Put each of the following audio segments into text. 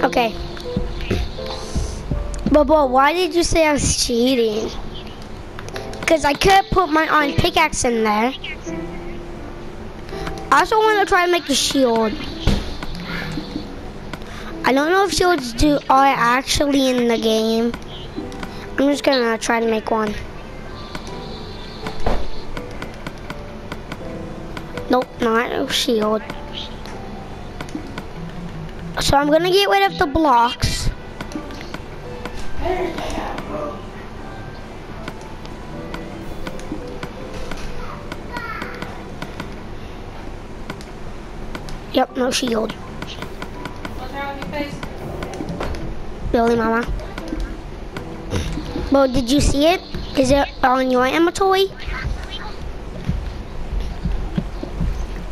Okay. But, but why did you say I was cheating? Because I could put my iron pickaxe in there. I also want to try to make a shield. I don't know if shields do are actually in the game. I'm just gonna try to make one. Nope, not a shield. So I'm gonna get rid of the blocks. Yep, no shield. Really, Mama? Well, did you see it? Is it on your inventory?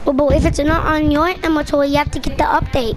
Well, but if it's not on your inventory, you have to get the update.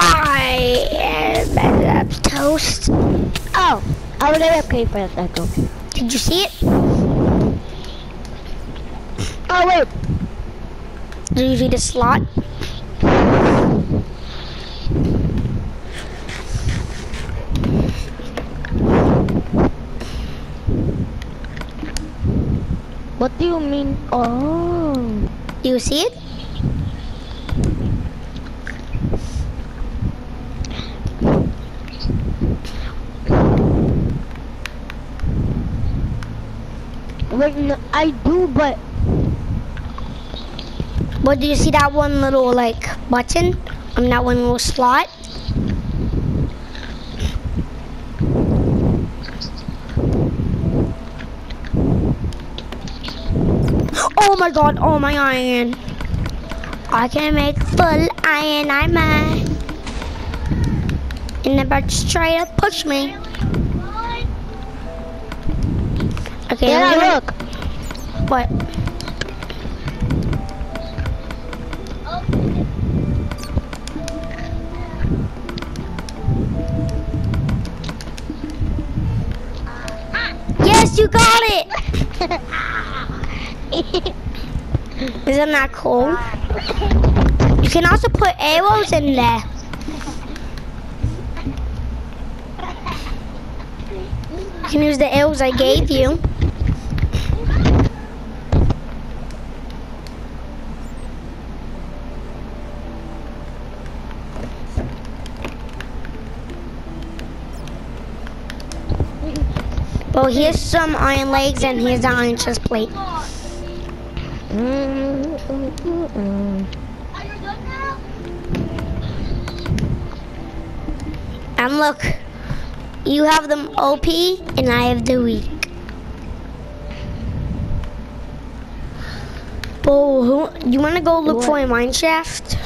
I am toast. Oh, I would have paid for a second. Did you see it? Oh wait, Did you see the slot? what do you mean? Oh, Do you see it? Wait, no, I do, but But do you see that one little like button? I mean that one little slot? Oh my god, oh my iron. I can make full iron armor. And the birds try to push me. Okay, yeah, look. What? Yes, you got it! Isn't that cool? You can also put arrows in there. You can use the arrows I gave you. Well, here's some iron legs and here's the iron chest plate. Mm, mm, mm, mm. And look, you have the OP and I have the weak. But who, you want to go look for a mine shaft?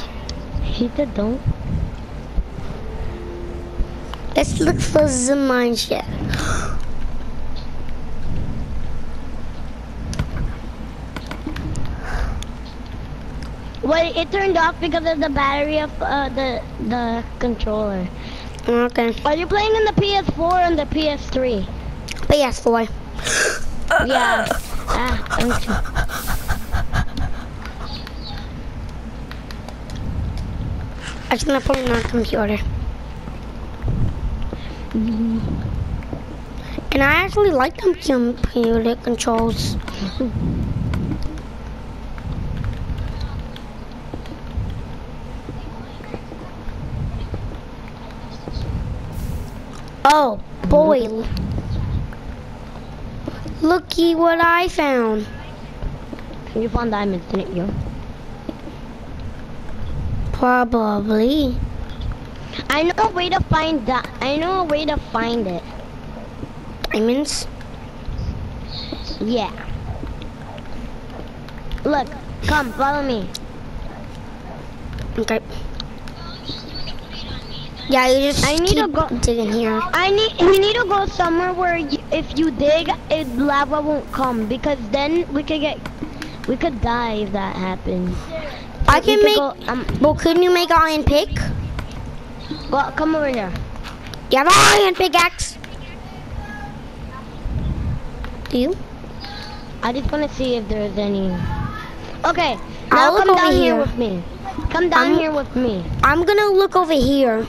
He said don't. Let's look for the mine shaft. Well, it turned off because of the battery of uh, the the controller. Okay. Are you playing on the PS4 or on the PS3? PS4. Yeah. Ah. I'm just gonna put it on the computer. And I actually like them computer controls. Oh, boy. Looky what I found. You found diamonds, didn't you? Probably. I know a way to find that. I know a way to find it. Diamonds. Yeah. Look, come, follow me. Okay. Yeah, you just I need to go- digging here. I need we need to go somewhere where you, if you dig, it, lava won't come because then we could get we could die if that happens. I can make. Go, um, Well, couldn't you make iron pick? well, come over here. You have an iron pickaxe. Do you? I just want to see if there's any. Okay, I'll now come down here. here. with me. Come down I'm- here with me. I'm gonna look over here.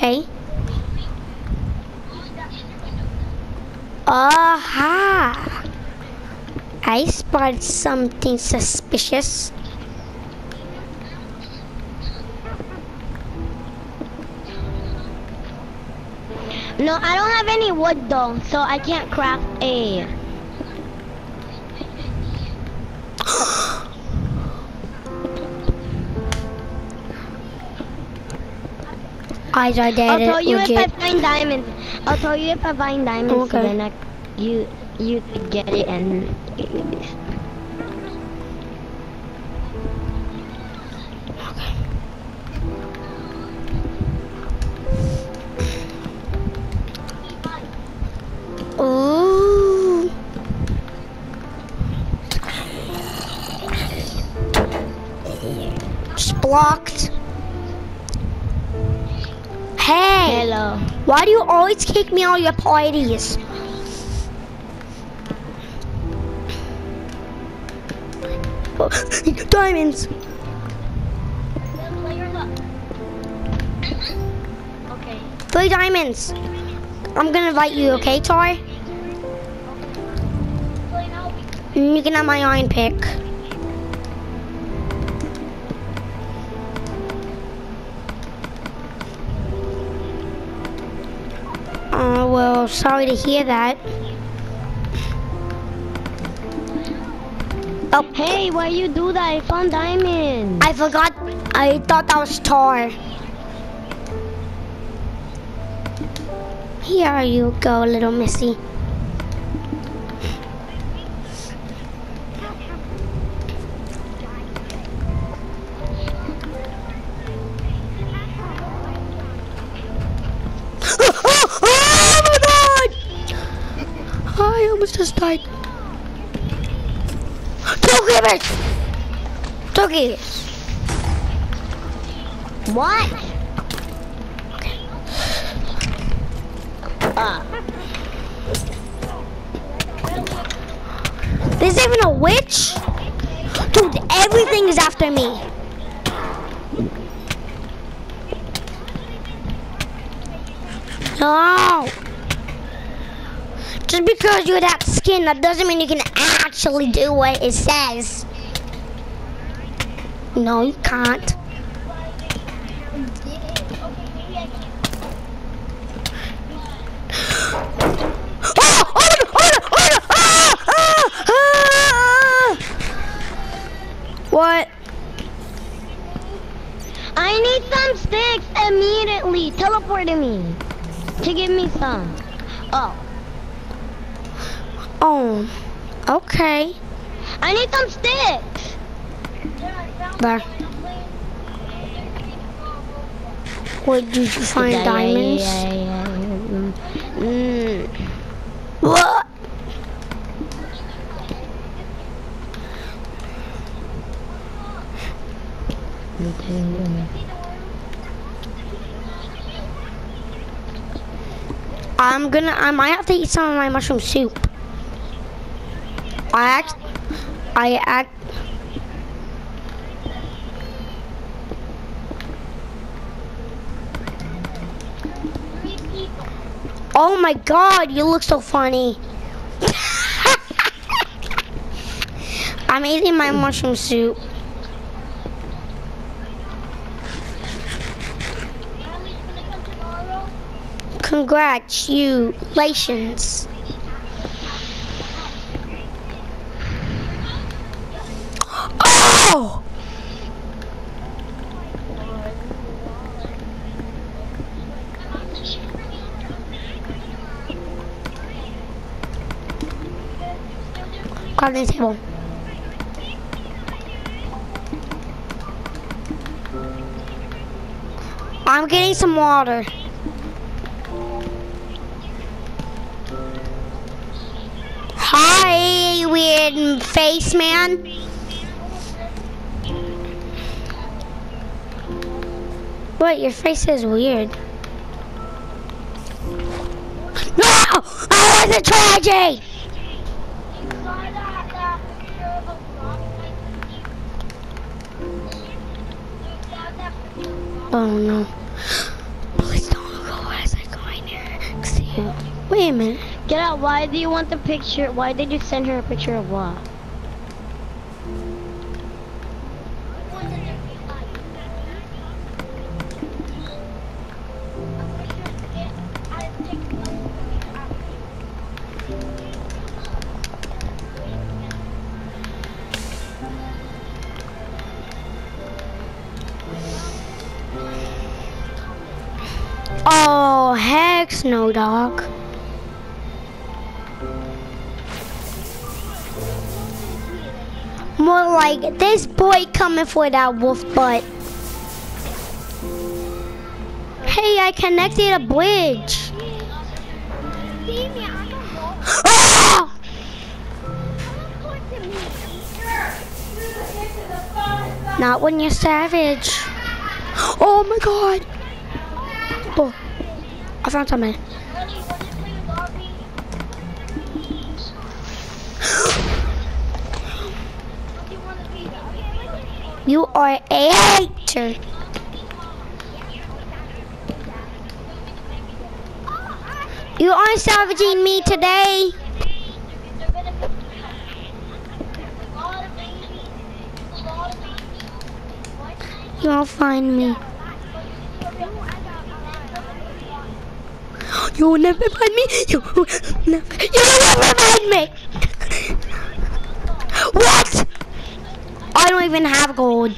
Okay. Aha! I spotted something suspicious. No, I don't have any wood though, so I can't craft a. I I did I'll tell you legit. if I find diamonds. I'll tell you if I find diamonds, so Okay. then I, you you could get it and. Why do you always kick me out of your parties? Diamonds. Okay. Three diamonds. I'm gonna invite you, okay, Tar? And mm, you can have my iron pick. Oh, sorry to hear that. Oh, Hey, why you do that? I found diamonds. I forgot. I thought that was Tar. Here you go, little missy. Just died. Toki, bitch! Toki! What? Uh, There's even a witch? Dude, everything is after me. No. Just because you're that skin, that doesn't mean you can actually do what it says. No, you can't. What? I need some sticks immediately. Teleport to me. To give me some. Oh, Oh, okay. I need some sticks. There. Where did you find Yeah, yeah, diamonds? yeah, yeah, mm, mm. What? I'm gonna. I might have to eat some of my mushroom soup. I act. I act. Oh my god, you look so funny. I'm eating my mushroom soup. Congratulations. Oh! Crafting table. I'm getting some water. Hi, weird face man. What? Your face is weird. No! I was a tragedy! Oh no. Please don't go as I go in there. See- Wait a minute. Get out. Why do you want the picture? Why did you send her a picture of what? Heck no, dog. More like this boy coming for that wolf butt. Hey, I connected a bridge. Not when you're savage. Oh my god. Oh, I found something. You are a hater. You are savaging me today. You won't find me. You will never find me. You will never. You will never find me. What? I don't even have gold.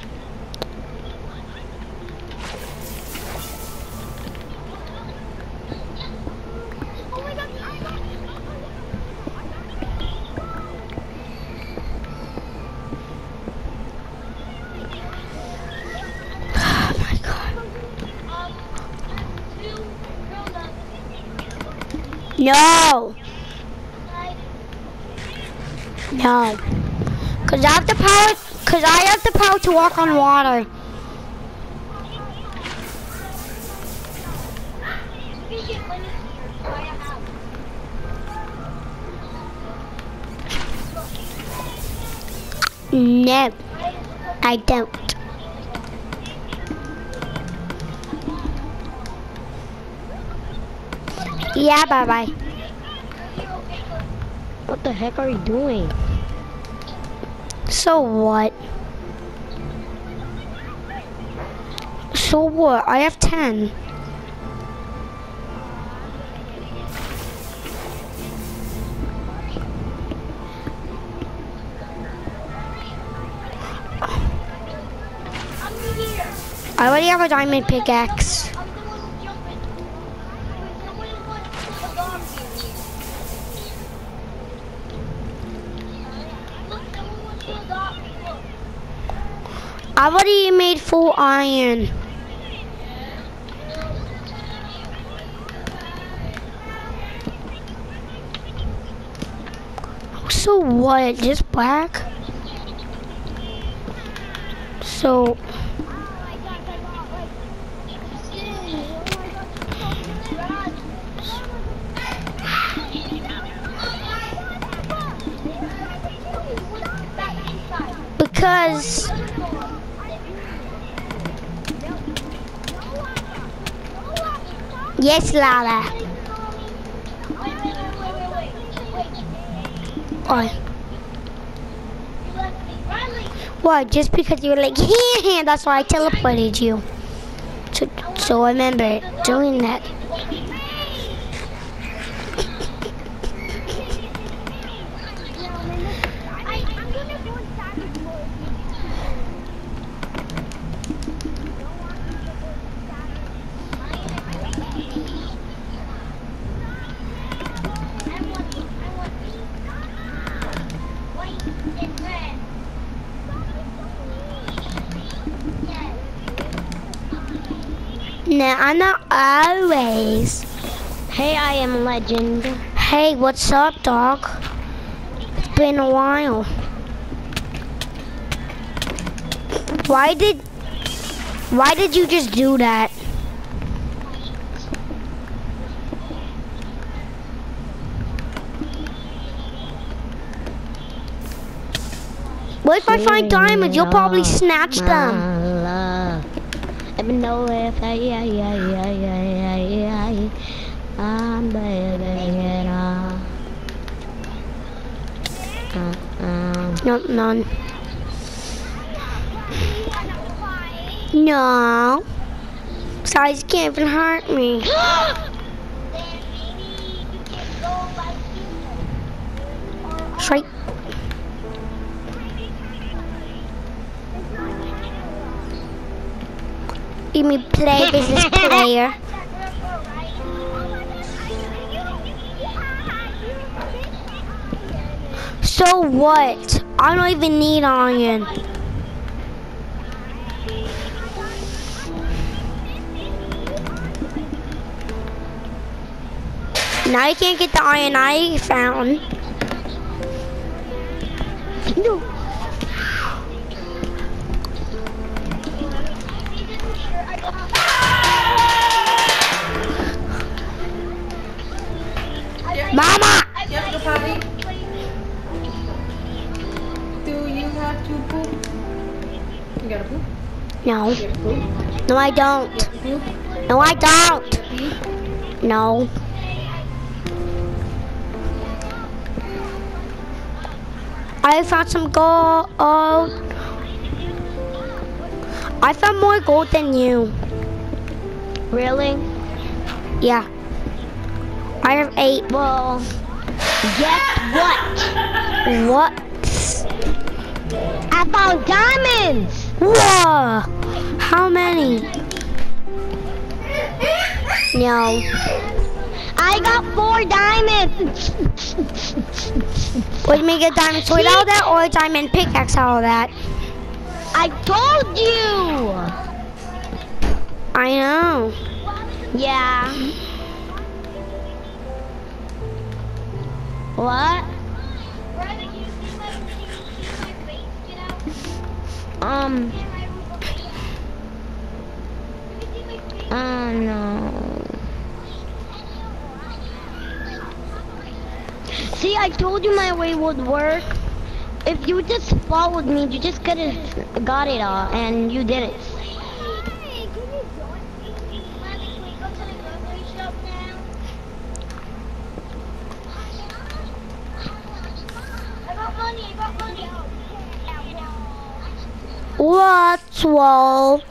No. No. Cause I have the power. Cause I have the power to walk on water. No, I don't. Yeah, bye bye. What the heck are you doing? So what? So what? I have 10. I already have a diamond pickaxe. I already made full iron. So what? Just black? So because yes, Lala. Why? Why? Just because you were like, yeah, that's why I teleported you. So, so I remember doing that. Not always. Hey, I am a legend. Hey, what's up, dog? It's been a while. Why did why did you just do that? What if I find diamonds? You'll probably snatch them. Let me know if I, yeah, yeah, yeah, yeah, yeah, yeah. I'm begging it all. Uh, uh. No, none. No. Size can't even hurt me. Let me play business player. So what? I don't even need iron. Now you can't get the iron I found. No. Potty? Do you have to poop? You gotta poop? No. Gotta poop? No, I don't. No, I don't. No. I found some gold. I found more gold than you. Really? Yeah. I have eight. Well, guess what? What? I found diamonds! Whoa! How many? No. I got four diamonds! Would you make a diamond sword out of that or a diamond pickaxe out of that? I told you! I know. Yeah. What? Um. Oh no. See, I told you my way would work. If you just followed me, you just could have got it all, and you did it. Well,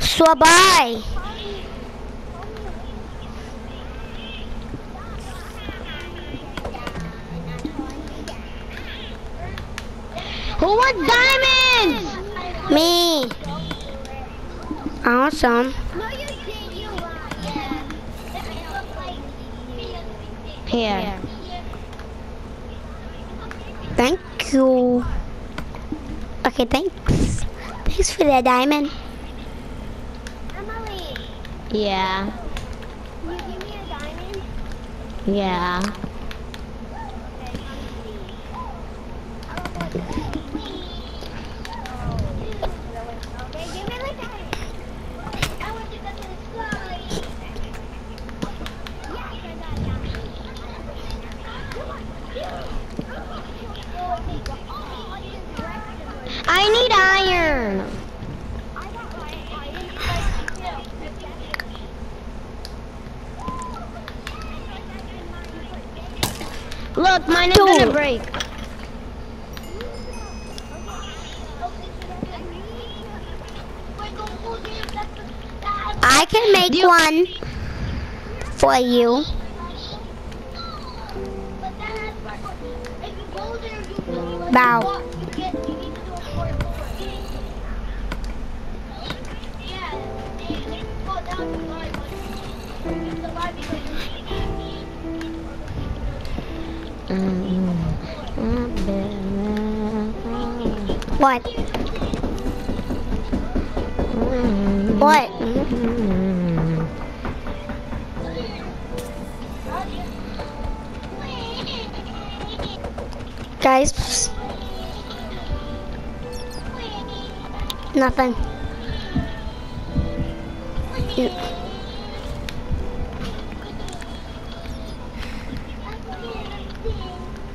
so bye. Who wants diamonds? Me. Awesome. Here. Thank you. Okay, thanks. Thanks for the diamond. Emily, Yeah. can you give me a diamond? Yeah. Okay, give me like a... I want to go to the sky. I need iron. Look, mine is gonna Dude. break. I can make You- one for you. Bow. What? What? Guys, nothing.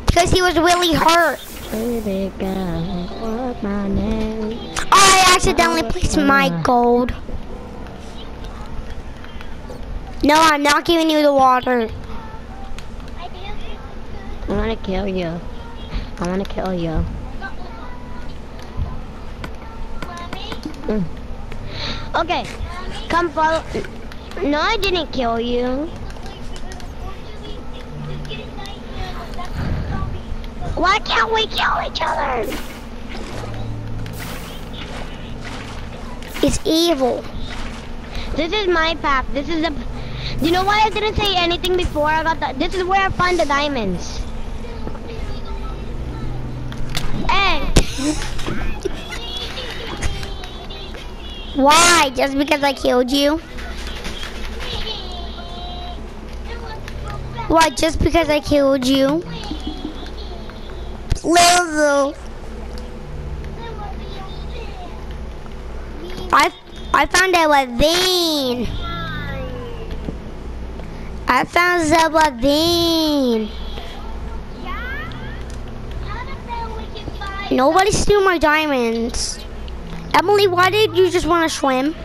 Because he was really hurt. Accidentally placed my gold. No, I'm not giving you the water. I wanna kill you. I wanna kill you. Mm. Okay, come follow. No, I didn't kill you. Why can't we kill each other? It's evil. This is my path. This is the. Do you know why I didn't say anything before I got the? This is where I find the diamonds. Hey, Why? Just because I killed you? Why? Just because I killed you? Lizzo. I I found a ravine. I found the ravine. Nobody steal my diamonds. Emily, why did you just want to swim?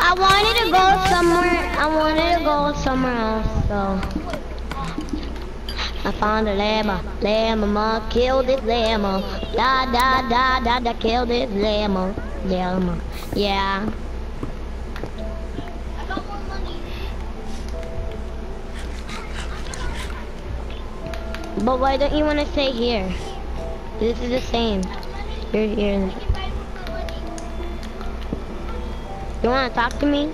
I wanted to go somewhere. I wanted to go somewhere else. So I found a llama. Llama, kill this llama. Da da da da da, kill this llama. Llama, yeah. But why don't you want to stay here? This is the same. You're here. You want to talk to me?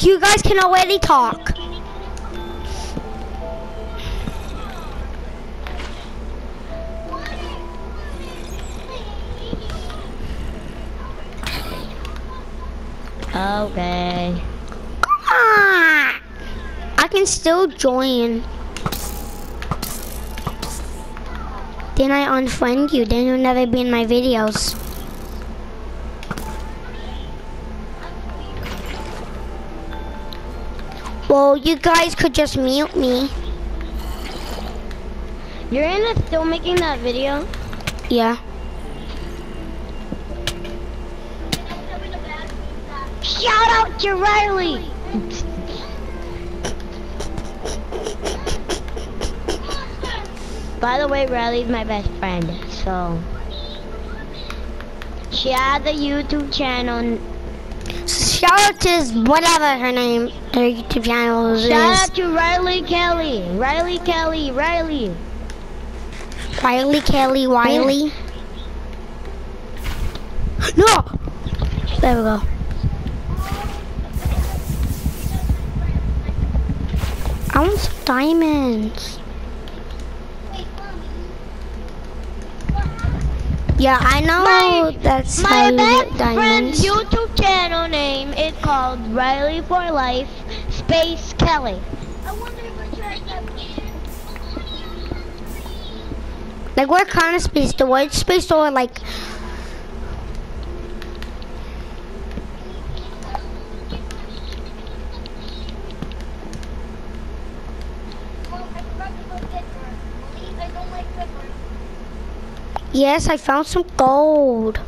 You guys can already talk. Okay. Ah! I can still join. Then I unfriend you. Then you'll never be in my videos. Well, you guys could just mute me. You're in a still making that video? Yeah. Shout out to Riley! By the way, Riley's my best friend, so. She has a YouTube channel. Shout out to whatever her name, her YouTube channel is. Shout out to Riley Kelly. Riley Kelly, Riley. Riley Kelly Wiley. No! There we go. I want some diamonds. Yeah, I know My- that's how My you best get. YouTube channel name is called Riley for Life Space Kelly. Like what kind of space? The white space or like Yes, I found some gold.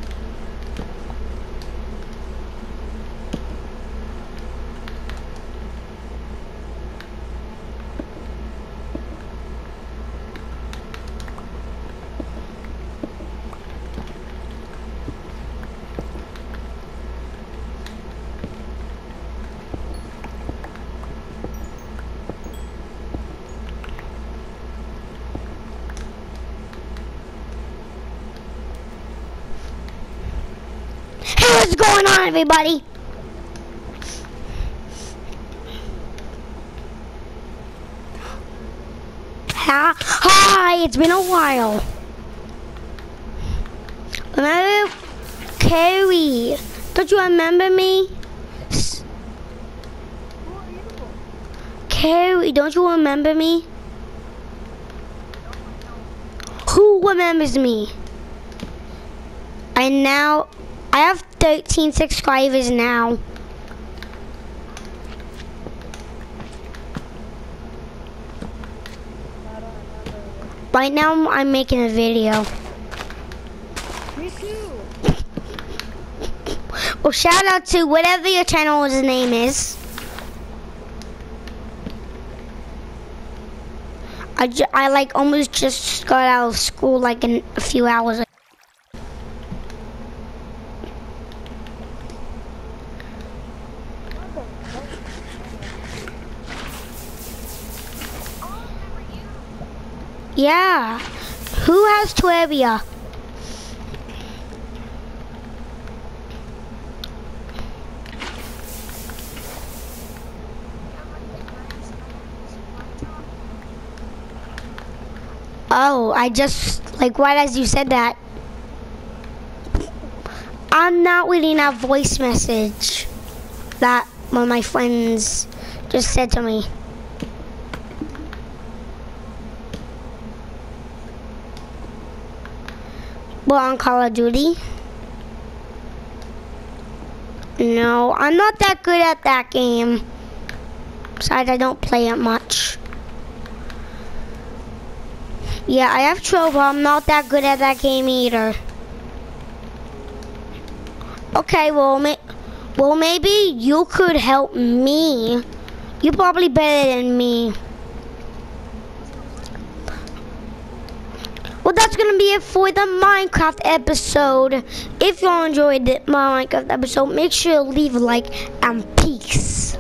Hey, what's going on, everybody? Hi, it's been a while. Remember, Carrie, don't you remember me? Carrie, don't you remember me? Who remembers me? I now, I have 13 subscribers now. Right now, I'm making a video. Me too. Well, shout out to whatever your channel's name is. I, I like almost just got out of school like in a few hours ago. Yeah. Who has Terraria? Oh, I just, like, right as you said that. I'm not reading that voice message that one of my friends just said to me. On Call of Duty? No, I'm not that good at that game. Besides, I don't play it much. Yeah, I have trouble. I'm not that good at that game either. Okay, well, well, maybe you could help me. You're probably better than me. Well, that's gonna be it for the Minecraft episode. If you all enjoyed my Minecraft episode, make sure to leave a like and peace.